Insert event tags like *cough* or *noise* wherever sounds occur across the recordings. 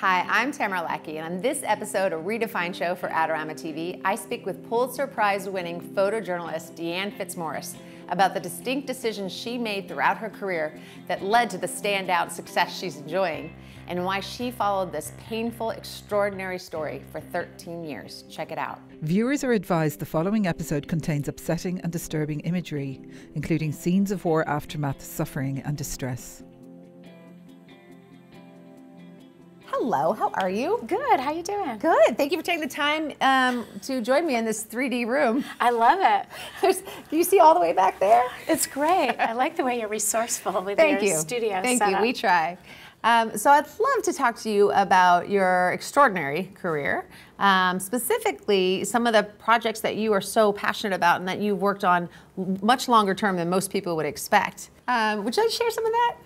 Hi, I'm Tamara Lackey, and on this episode of Redefined Show for Adorama TV, I speak with Pulitzer Prize winning photojournalist Deanne Fitzmaurice about the distinct decisions she made throughout her career that led to the standout success she's enjoying, and why she followed this painful, extraordinary story for 13 years. Check it out. Viewers are advised the following episode contains upsetting and disturbing imagery, including scenes of war aftermath, suffering, and distress. Hello, how are you? Good. How are you doing? Good. Thank you for taking the time um, to join me in this 3D room. I love it. There's, do you see all the way back there? It's great. I like the way you're resourceful with Thank your you. studio Thank setup. you. We try. Um, so I'd love to talk to you about your extraordinary career, um, specifically some of the projects that you are so passionate about and that you've worked on much longer term than most people would expect. Um, would you like to share some of that?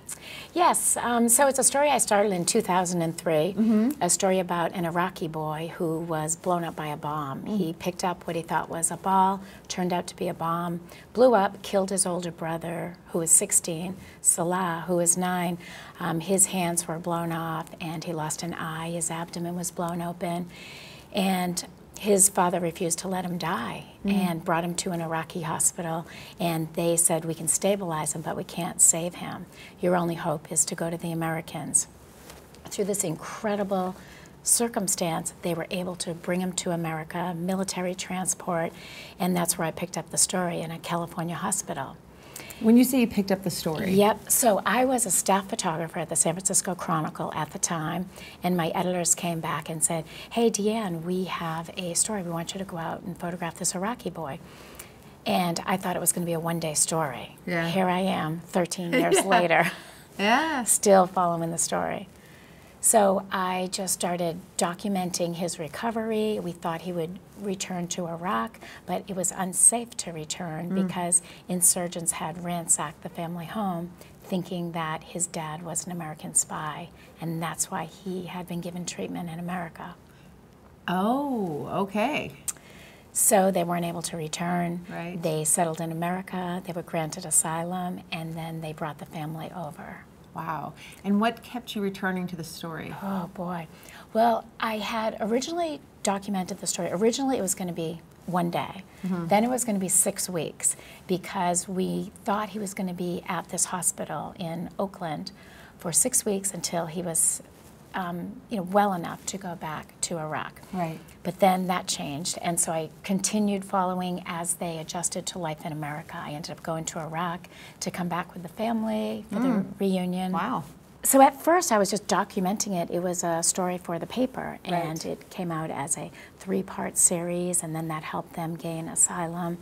Yes. Um, so it's a story I started in 2003. A story about an Iraqi boy who was blown up by a bomb. He picked up what he thought was a ball, turned out to be a bomb, blew up, killed his older brother, who was 16, Saleh, who was nine. Um, his hands were blown off, and he lost an eye. His abdomen was blown open, and his father refused to let him die mm. and brought him to an Iraqi hospital. And they said, We can stabilize him, but we can't save him. Your only hope is to go to the Americans. Through this incredible circumstance, they were able to bring him to America, military transport, and that's where I picked up the story in a California hospital. When you say you picked up the story, Yep. So I was a staff photographer at the San Francisco Chronicle at the time, and my editors came back and said, "Hey, Deanne, we have a story. We want you to go out and photograph this Iraqi boy." And I thought it was going to be a one-day story. Yeah. Here I am, 13 *laughs* years Yeah. later, yes. still following the story. So I just started documenting his recovery. We thought he would return to Iraq, but it was unsafe to return mm. because insurgents had ransacked the family home thinking that his dad was an American spy, and that's why he had been given treatment in America. Oh, okay. So they weren't able to return. Right. They settled in America, they were granted asylum, and then they brought the family over. Wow. And what kept you returning to the story? Oh boy. Well, I had originally documented the story. Originally, it was going to be one day. Mm-hmm. Then it was going to be six weeks because we thought he was going to be at this hospital in Oakland for six weeks until he was, um, you know, well enough to go back to Iraq. Right. But then that changed, and so I continued following as they adjusted to life in America. I ended up going to Iraq to come back with the family for the reunion. Wow. So at first, I was just documenting it. It was a story for the paper, and Right. it came out as a three-part series, and then that helped them gain asylum.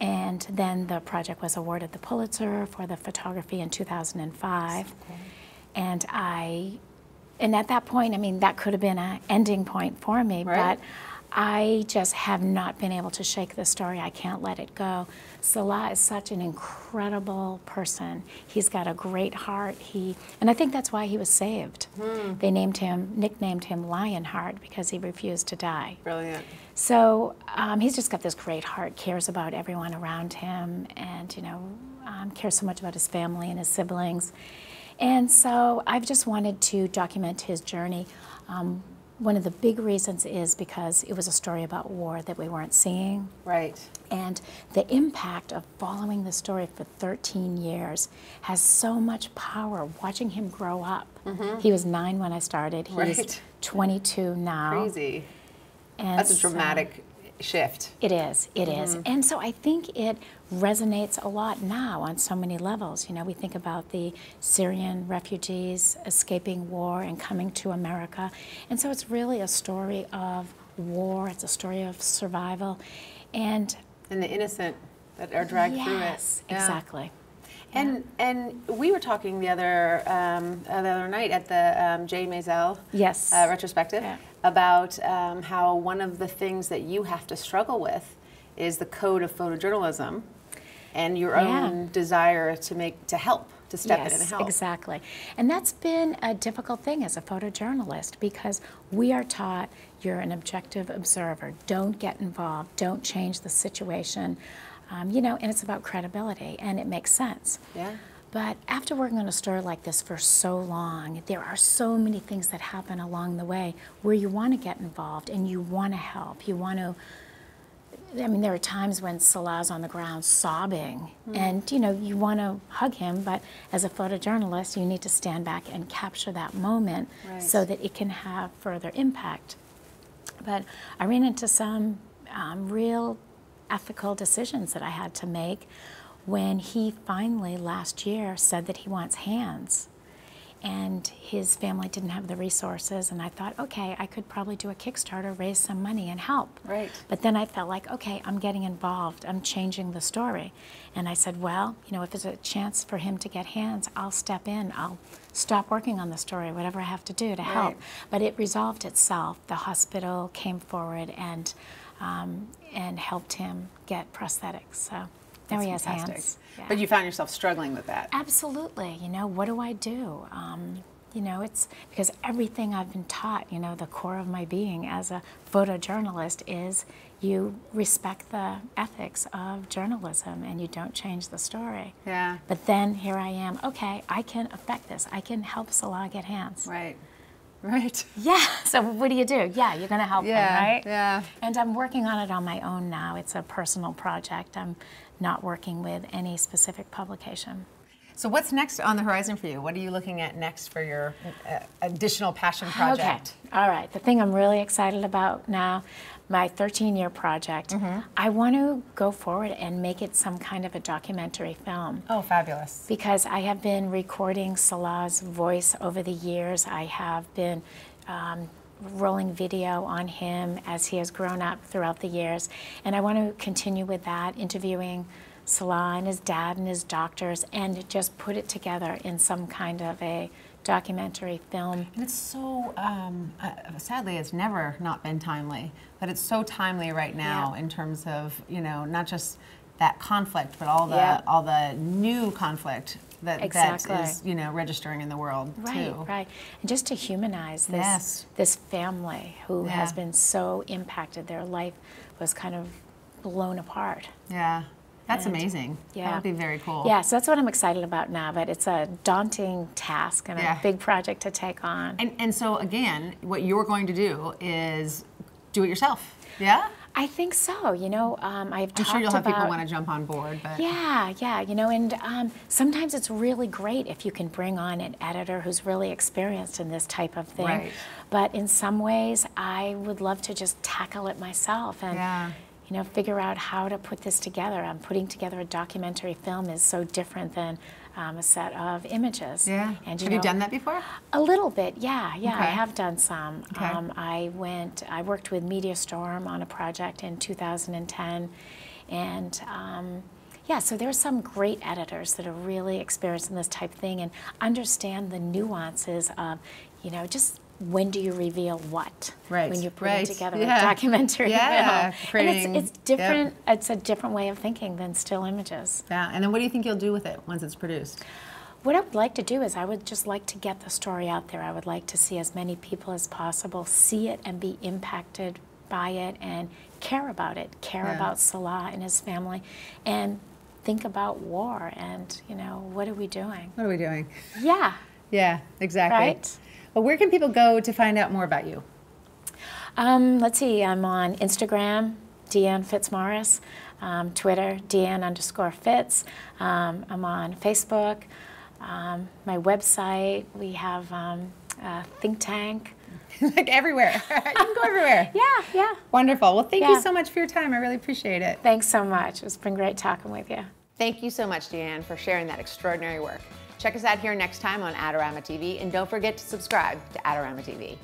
And then the project was awarded the Pulitzer for the photography in 2005. And I, and at that point, I mean, that could have been an ending point for me, Right. but I just have not been able to shake the story. I can't let it go. Saleh is such an incredible person. He's got a great heart. He, and I think that's why he was saved. They named him, nicknamed him Lionheart because he refused to die. Brilliant. So um, he's just got this great heart, cares about everyone around him, and you know, um, cares so much about his family and his siblings. And so I've just wanted to document his journey. Um, one of the big reasons is because it was a story about war that we weren't seeing. Right. And the impact of following the story for 13 years has so much power watching him grow up. He was nine when I started, he's. Right. 22 now. Crazy. And That's a so- dramatic shift. it is, It is, Mm-hmm. And so I think it resonates a lot now on so many levels. You know, we think about the Syrian refugees escaping war and coming to America. And so it's really a story of war, it's a story of survival. And And the innocent that are dragged through it. yes, Yeah. exactly. And and we were talking the other um, uh, the other night at the um, Jay Maisel Yes. uh, retrospective Yeah. about um, how one of the things that you have to struggle with is the code of photojournalism and your Yeah. own desire to make to help to step in and help. exactly. And that's been a difficult thing as a photojournalist because we are taught you're an objective observer. Don't get involved. Don't change the situation. Um, you know, and it's about credibility, and it makes sense. Yeah. But after working on a story like this for so long, there are so many things that happen along the way where you want to get involved and you want to help. You want to. I mean, there are times when Saleh's on the ground sobbing, mm. and you know you want to hug him, but as a photojournalist, you need to stand back and capture that moment right. so that it can have further impact. But I ran into some um, real ethical decisions that I had to make when he finally last year said that he wants hands. And his family didn't have the resources and I thought okay I could probably do a Kickstarter raise some money and help. Right. But then I felt like okay I'm getting involved. I'm changing the story. And I said well you know if there's a chance for him to get hands I'll step in. I'll stop working on the story whatever I have to do to right. help but it resolved itself. The hospital came forward and um, and helped him get prosthetics so now he has fantastic. hands. Yeah. But you found yourself struggling with that. Absolutely. You know, what do I do? Um, you know, it's because everything I've been taught, you know, the core of my being as a photojournalist is you respect the ethics of journalism and you don't change the story. Yeah. But then here I am, okay, I can affect this. I can help Saleh get hands. Right. Right. *laughs* Yeah. So what do you do? Yeah, you're going to help yeah, them, right? Yeah. And I'm working on it on my own now. It's a personal project. I'm not working with any specific publication. So what's next on the horizon for you? What are you looking at next for your uh, additional passion project? Okay. All right. The thing I'm really excited about now, my 13-year project, mm-hmm. I want to go forward and make it some kind of a documentary film. Oh, fabulous. Because I have been recording Saleh's voice over the years. I have been um, rolling video on him as he has grown up throughout the years. And I want to continue with that, interviewing Saleh and his dad and his doctors, and just put it together in some kind of a documentary film. And it's so, um, uh, sadly, it's never not been timely, but it's so timely right now yeah. in terms of, you know, not just that conflict, but all the yeah. all the new conflict that exactly. that is you know registering in the world right, too. Right, and just to humanize this yes. this family who yeah. has been so impacted, their life was kind of blown apart. Yeah. That's and, amazing. Yeah. That would be very cool. Yeah, so that's what I'm excited about now, but it's a daunting task and yeah. a big project to take on. And, and so, again, what you're going to do is do it yourself. Yeah? I think so. You know, um, I've I'm sure you'll have about, people want to jump on board, but yeah, yeah. You know, and um, sometimes it's really great if you can bring on an editor who's really experienced in this type of thing. Right. But in some ways, I would love to just tackle it myself and. Yeah you know, figure out how to put this together. Um, putting together a documentary film is so different than um, a set of images. Yeah. And, you have know, you done that before? A little bit, yeah, yeah. Okay. I have done some. Okay. Um, I went, I worked with MediaStorm on a project in 2010, and um, yeah, so there's some great editors that are really experienced in this type of thing and understand the nuances of, you know, just when do you reveal what right. when you're putting right. together yeah. a documentary yeah. film. Creating, and it's, it's different. Yep. It's a different way of thinking than still images. Yeah, and then what do you think you'll do with it once it's produced? What I would like to do is I would just like to get the story out there. I would like to see as many people as possible see it and be impacted by it and care about it, care yeah. about Saleh and his family, and think about war and, you know, what are we doing? What are we doing? Yeah. Yeah, exactly. Right? Well, where can people go to find out more about you? Um, let's see, I'm on Instagram, Deanne Fitzmaurice, um, Twitter, Deanne underscore Fitz. Um, I'm on Facebook, um, my website, we have um, a think tank. *laughs* like everywhere. *laughs* you can go everywhere. *laughs* yeah, yeah. Wonderful. Well, thank yeah. you so much for your time. I really appreciate it. Thanks so much. It's been great talking with you. Thank you so much, Deanne, for sharing that extraordinary work. Check us out here next time on Adorama TV, and don't forget to subscribe to Adorama TV.